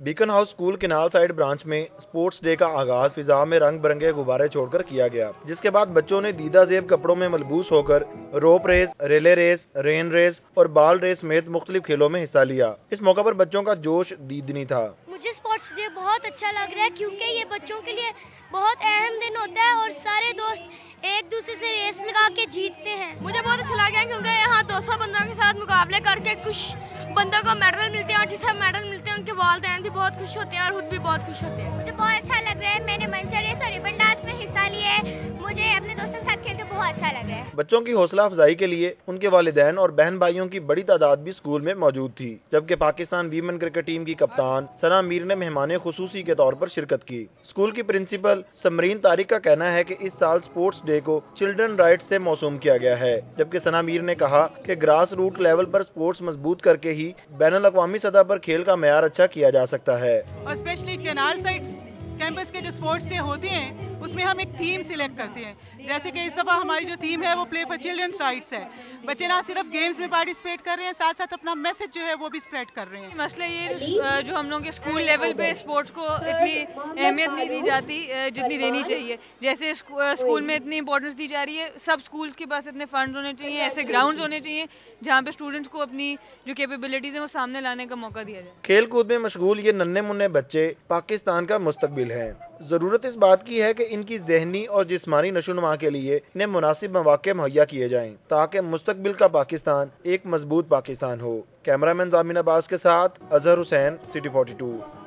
Beaconhouse school canal side branch में sports day का आगाज़ फिजा में रंग बिरंगे गुब्बारे छोड़कर किया गया जिसके बाद बच्चों ने दीदा जेब कपड़ों में मलबूस होकर rope race relay race rain race और बाल रेस समेत मुख्तलिफ़ खेलों में हिस्सा लिया। इस मौका पर बच्चों का जोश दीदनी था। मुझे स्पोर्ट्स डे बहुत अच्छा लग रहा है क्योंकि ये बच्चों के लिए बहुत अहम दिन होता है और सारे दोस्त एक दूसरे से रेस लगा के जीतते हैं। मुझे बहुत अच्छा लगा क्योंकि यहाँ 200 बंदों के साथ मुकाबले करके कुछ बंदों को मेडल मिलते हैं और जिसे मेडल वालदेन भी बहुत खुश होते हैं और खुद भी बहुत खुश होते हैं। मुझे बहुत अच्छा लग रहा है अच्छा लग रहा है। बच्चों की हौसला अफजाई के लिए उनके वालिदैन और बहन भाइयों की बड़ी तादाद भी स्कूल में मौजूद थी जबकि पाकिस्तान वीमेन क्रिकेट टीम की कप्तान सना मीर ने मेहमान खसूसी के तौर पर शिरकत की। स्कूल की प्रिंसिपल समरीन तारिक का कहना है की इस साल स्पोर्ट्स डे को चिल्ड्रन राइट ऐसी मौसूम किया गया है जबकि सना मीर ने कहा की ग्रास रूट लेवल आरोप स्पोर्ट्स मज़बूत करके ही बैन अवी सतह आरोप खेल का मैार अच्छा किया जा सकता है। और स्पेशली कैनाल साइड कैंपस के जो स्पोर्ट्स डे होते हैं उसमें हम एक थीम सिलेक्ट करते हैं। जैसे कि इस दफ़ा हमारी जो थीम है वो प्ले फॉर चिल्ड्रंस राइट्स है। बच्चे ना सिर्फ़ गेम्स में पार्टिसिपेट कर रहे हैं साथ साथ अपना मैसेज जो है वो भी स्प्रेड कर रहे हैं। मसला ये जो हम लोग के स्कूल लेवल पे स्पोर्ट्स को इतनी अहमियत नहीं दी जाती जितनी देनी चाहिए। जैसे स्कूल में इतनी इंपॉर्टेंस दी जा रही है सब स्कूल्स के पास इतने फंड होने चाहिए ऐसे ग्राउंड होने चाहिए जहाँ पे स्टूडेंट्स को अपनी जो कैपेबिलिटीज है वो सामने लाने का मौका दिया जाए। खेल कूद में मशगूल ये नन्हे मुन्ने बच्चे पाकिस्तान का मुस्तबिल है। ज़रूरत इस बात की है कि इनकी जहनी और जिसमानी नशोनुमा के लिए इन्हें मुनासिब मौके मुहैया किए जाएँ, ताकि मुस्तबिल का पाकिस्तान एक मज़बूत पाकिस्तान हो। कैमरा मैन जामिन अब्बास के साथ अजहर हुसैन, सिटी 42